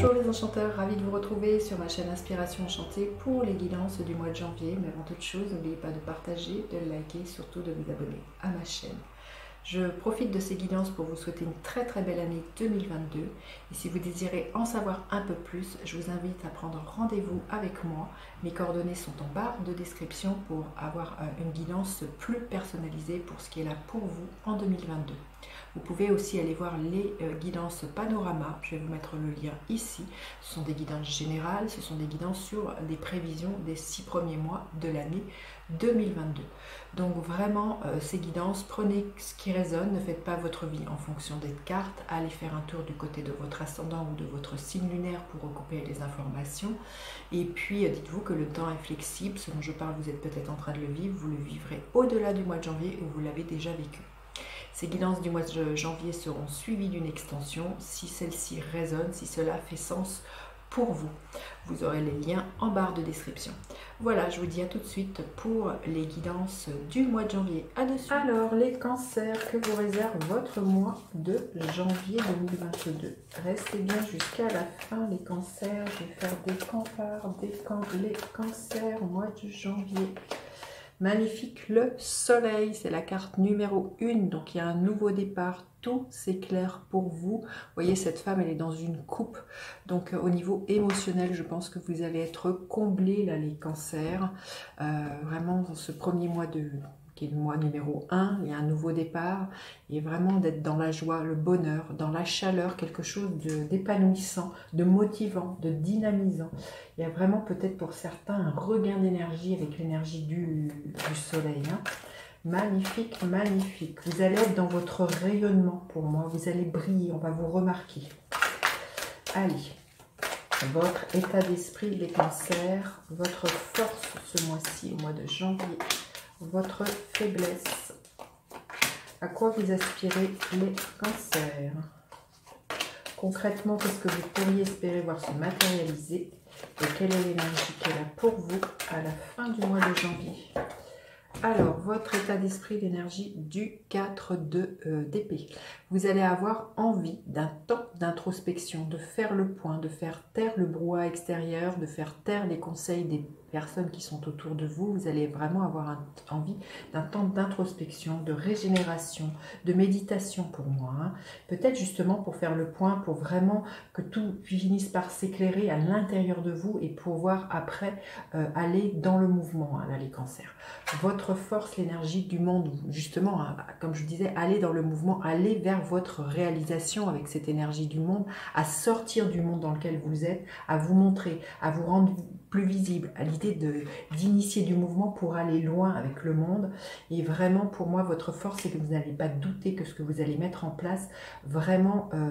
Bonjour les enchanteurs, ravi de vous retrouver sur ma chaîne Inspiration Enchantée pour les guidances du mois de janvier. Mais avant toute chose, n'oubliez pas de partager, de liker, surtout de vous abonner à ma chaîne. Je profite de ces guidances pour vous souhaiter une très très belle année 2022. Et si vous désirez en savoir un peu plus, je vous invite à prendre rendez-vous avec moi. Mes coordonnées sont en barre de description pour avoir euh, une guidance plus personnalisée pour ce qui est là pour vous en 2022. Vous pouvez aussi aller voir les euh, guidances panorama. Je vais vous mettre le lien ici. Ce sont des guidances générales, ce sont des guidances sur les prévisions des six premiers mois de l'année 2022. Donc vraiment, euh, ces guidances, prenez ce qui résonne, ne faites pas votre vie en fonction des cartes, allez faire un tour du côté de votre ascendant ou de votre signe lunaire pour recouper les informations. Et puis, euh, dites-vous que le temps est flexible, ce dont je parle, vous êtes peut-être en train de le vivre, vous le vivrez au-delà du mois de janvier où vous l'avez déjà vécu. Ces guidances du mois de janvier seront suivies d'une extension si celle-ci résonne, si cela fait sens pour vous. Vous aurez les liens en barre de description. Voilà, je vous dis à tout de suite pour les guidances du mois de janvier. Alors, les cancers que vous réserve votre mois de janvier 2022. Restez bien jusqu'à la fin, les cancers. Je vais faire des camps par des camps, les cancers mois de janvier. Magnifique, le soleil, c'est la carte numéro 1, donc il y a un nouveau départ, tout s'éclaire pour vous. Vous voyez, cette femme, elle est dans une coupe, donc euh, au niveau émotionnel, je pense que vous allez être comblés, là, les cancers. Euh, vraiment, dans ce premier mois de, qui est le mois numéro 1, il y a un nouveau départ, et vraiment d'être dans la joie, le bonheur, dans la chaleur, quelque chose d'épanouissant, de, motivant, de dynamisant. Il y a vraiment peut-être pour certains un regain d'énergie avec l'énergie du, soleil. Hein. Magnifique, magnifique. Vous allez être dans votre rayonnement pour moi, vous allez briller, on va vous remarquer. Allez, votre état d'esprit, les cancers, votre force ce mois-ci, au mois de janvier votre faiblesse. À quoi vous aspirez les cancers? Concrètement, qu'est-ce que vous pourriez espérer voir se matérialiser? Et quelle est l'énergie qu'elle a pour vous à la fin du mois de janvier? Alors, votre état d'esprit, l'énergie du 4 de euh, d'épée. Vous allez avoir envie d'un temps d'introspection, de faire le point, de faire taire le brouhaha extérieur, de faire taire les conseils des personnes qui sont autour de vous, vous allez vraiment avoir envie d'un temps d'introspection, de régénération, de méditation pour moi. Hein. Peut-être justement pour faire le point, pour vraiment que tout finisse par s'éclairer à l'intérieur de vous et pouvoir après euh, aller dans le mouvement, hein, là les cancers. Votre force, l'énergie du monde, justement, comme je disais, aller dans le mouvement, aller vers votre réalisation avec cette énergie du monde, à sortir du monde dans lequel vous êtes, à vous montrer, à vous rendre plus visible, à l'idée d'initier du mouvement pour aller loin avec le monde. Et vraiment, pour moi, votre force, c'est que vous n'allez pas douter que ce que vous allez mettre en place vraiment euh,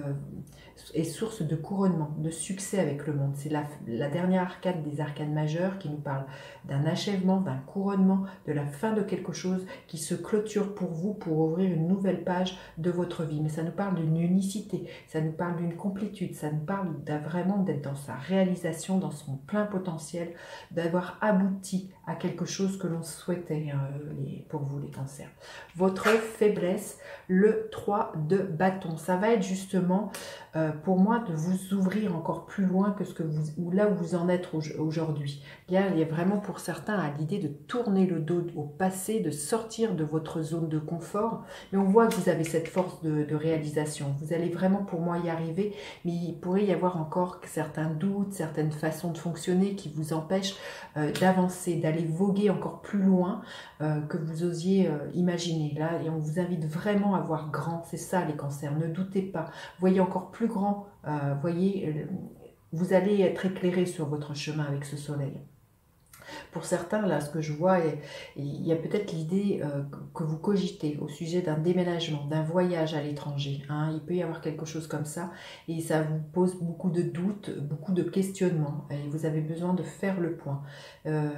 est source de couronnement, de succès avec le monde. C'est la, la, dernière arcade des arcades majeures qui nous parle d'un achèvement, d'un couronnement, de la fin de quelque chose qui se clôture pour vous pour ouvrir une nouvelle page de votre vie. Mais ça nous parle d'une unicité, ça nous parle d'une complétude, ça nous parle vraiment d'être dans sa réalisation, dans son plein potentiel, d'avoir abouti à quelque chose que l'on souhaitait euh, pour vous les cancers. Votre faiblesse, le 3 de bâton, ça va être justement euh, pour moi de vous ouvrir encore plus loin que ce que vous, ou là où vous en êtes aujourd'hui. Il, il y a vraiment pour certains à l'idée de tourner le dos au passé, de sortir de votre zone de confort. Et on voit que vous avez cette force de, réalisation. Vous allez vraiment pour moi y arriver, mais il pourrait y avoir encore certains doutes, certaines façons de fonctionner qui vous empêchent euh, d'avancer, d'aller voguer encore plus loin euh, que vous osiez imaginer. Là, et on vous invite vraiment à voir grand. C'est ça les cancers. Ne doutez pas. Voyez encore plus grand. Euh, voyez, euh, vous allez être éclairé sur votre chemin avec ce soleil. Pour certains, là, ce que je vois, il y a peut-être l'idée euh, que vous cogitez au sujet d'un déménagement, d'un voyage à l'étranger. Hein. Il peut y avoir quelque chose comme ça et ça vous pose beaucoup de doutes, beaucoup de questionnements et vous avez besoin de faire le point. Euh,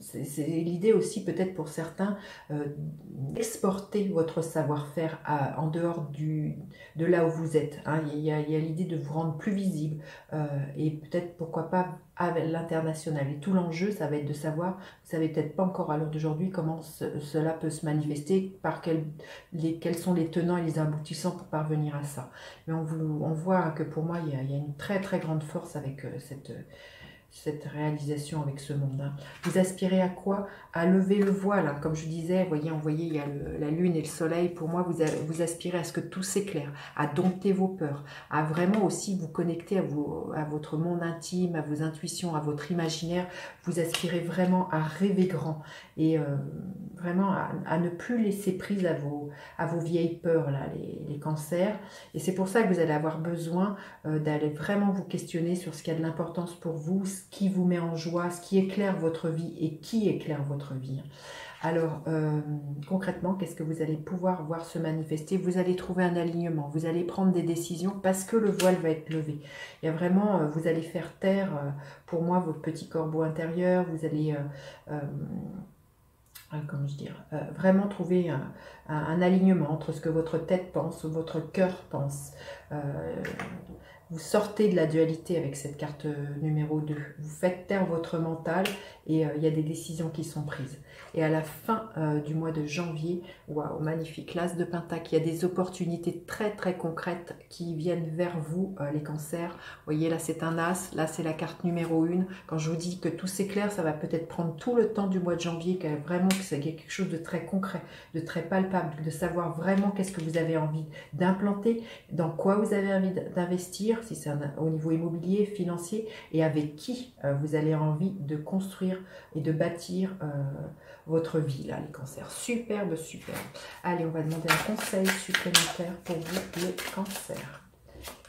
c'est l'idée aussi peut-être pour certains euh, d'exporter votre savoir-faire en dehors du, de là où vous êtes. Hein. Il y a, l'idée de vous rendre plus visible et peut-être pourquoi pas avec l'international. Et tout l'enjeu, ça va être de savoir, vous savez peut-être pas encore à l'heure d'aujourd'hui comment cela peut se manifester, par les, quels sont les tenants et les aboutissants pour parvenir à ça. Mais on, voit que pour moi, il y, a, une très très grande force avec euh, cette cette réalisation avec ce monde. Hein. Vous aspirez à quoi? À lever le voile, hein. comme je disais, voyez, il y a la lune et le soleil. Pour moi, vous, vous aspirez à ce que tout s'éclaire, à dompter vos peurs, à vraiment aussi vous connecter à, votre monde intime, à vos intuitions, à votre imaginaire. Vous aspirez vraiment à rêver grand et euh, vraiment à, ne plus laisser prise à vos, à vos vieilles peurs, là, les, cancers. Et c'est pour ça que vous allez avoir besoin euh, d'aller vraiment vous questionner sur ce qui a de l'importance pour vous, qui vous met en joie, ce qui éclaire votre vie et qui éclaire votre vie. Alors, euh, concrètement, qu'est-ce que vous allez pouvoir voir se manifester? Vous allez trouver un alignement, vous allez prendre des décisions parce que le voile va être levé. Il y a vraiment, vous allez faire taire, pour moi, votre petit corbeau intérieur, vous allez comment je dire, euh, vraiment trouver un, alignement entre ce que votre tête pense votre cœur pense. Euh, vous sortez de la dualité avec cette carte numéro 2. Vous faites taire votre mental et euh, il y a des décisions qui sont prises. Et à la fin euh, du mois de janvier, waouh, magnifique, l'as de Pentacle, il y a des opportunités très très concrètes qui viennent vers vous, euh, les cancers. Vous voyez, là c'est un as, là c'est la carte numéro 1. Quand je vous dis que tout s'éclaire, ça va peut-être prendre tout le temps du mois de janvier, vraiment que c'est quelque chose de très concret, de très palpable, de savoir vraiment qu'est-ce que vous avez envie d'implanter, dans quoi vous avez envie d'investir, si c'est au niveau immobilier, financier, et avec qui vous avez envie de construire et de bâtir euh, votre vie, là, les cancers. Superbe, superbe. Allez, on va demander un conseil supplémentaire pour vous, les cancers.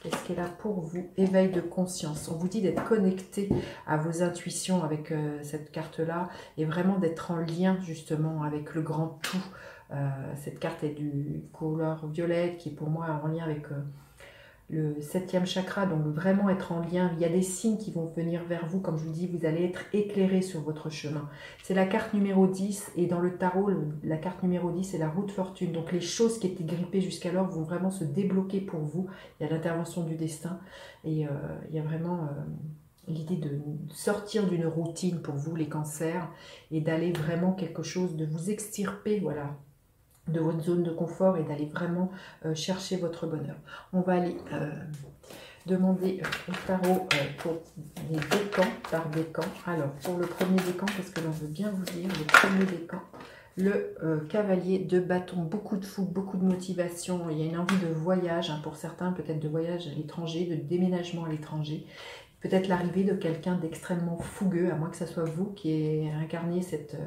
Qu'est-ce qu'elle a pour vous? Éveil de conscience. On vous dit d'être connecté à vos intuitions avec euh, cette carte-là et vraiment d'être en lien justement avec le grand tout. Euh, cette carte est du couleur violette qui pour moi en lien avec le septième chakra, donc vraiment être en lien. Il y a des signes qui vont venir vers vous, comme je vous dis, vous allez être éclairé sur votre chemin. C'est la carte numéro 10, et dans le tarot, la carte numéro 10, c'est la route fortune. Donc les choses qui étaient grippées jusqu'alors vont vraiment se débloquer pour vous. Il y a l'intervention du destin, et euh, il y a vraiment... Euh, l'idée de sortir d'une routine pour vous les cancers et d'aller vraiment quelque chose, de vous extirper, voilà, de votre zone de confort et d'aller vraiment euh, chercher votre bonheur. On va aller euh, demander euh, au tarot pour les décans par décan. Alors, pour le premier décan, parce que l'on veut bien vous dire, le premier décan, le cavalier de bâton, beaucoup de fougue, beaucoup de motivation, il y a une envie de voyage, hein, pour certains peut-être de voyage à l'étranger, de déménagement à l'étranger, peut-être l'arrivée de quelqu'un d'extrêmement fougueux, à moins que ce soit vous qui ayez incarné cette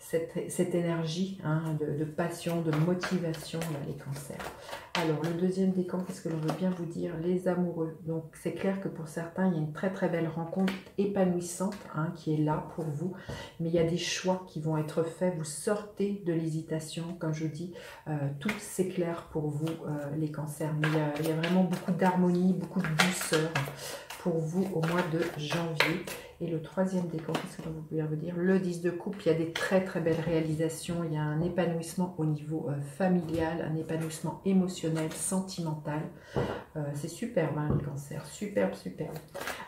cette, énergie hein, de, passion, de motivation, les cancers. Alors, le deuxième décan, qu'est-ce que l'on veut bien vous dire? Les amoureux. Donc, c'est clair que pour certains, il y a une très très belle rencontre épanouissante hein, qui est là pour vous. Mais il y a des choix qui vont être faits. Vous sortez de l'hésitation. Comme je dis, euh, tout s'éclaire pour vous, euh, les cancers. Mais il y a vraiment beaucoup d'harmonie, beaucoup de douceur pour vous au mois de janvier. Et le troisième décan, qu'est-ce que vous pouvez vous dire Le 10 de coupe, il y a des très très belles réalisations, il y a un épanouissement au niveau euh, familial, un épanouissement émotionnel, sentimental. Euh, c'est superbe hein, le cancer, superbe, superbe.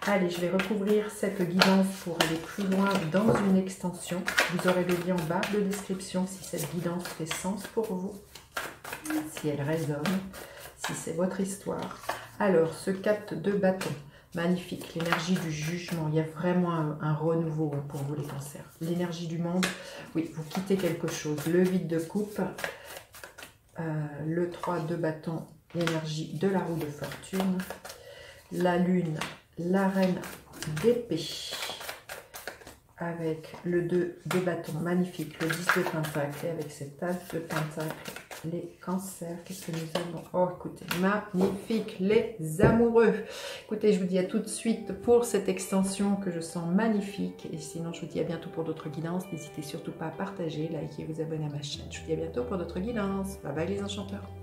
Allez, je vais recouvrir cette guidance pour aller plus loin dans une extension. Vous aurez le lien en barre de description si cette guidance fait sens pour vous, si elle résonne, si c'est votre histoire. Alors, ce 4 de bâton. Magnifique, l'énergie du jugement. Il y a vraiment un, renouveau pour vous les cancers. L'énergie du monde, oui, vous quittez quelque chose. Le vide de coupe, euh, le 3 de bâton, l'énergie de la roue de fortune. La lune, la reine d'épée. Avec le 2 de bâton. Magnifique, le 10 de pentacle. Et avec cette as de pentacle les cancers. Qu'est-ce que nous avons Oh, écoutez, magnifique, les amoureux. Écoutez, je vous dis à tout de suite pour cette extension que je sens magnifique. Et sinon, je vous dis à bientôt pour d'autres guidances. N'hésitez surtout pas à partager, liker, vous abonner à ma chaîne. Je vous dis à bientôt pour d'autres guidances. Bye bye les enchanteurs.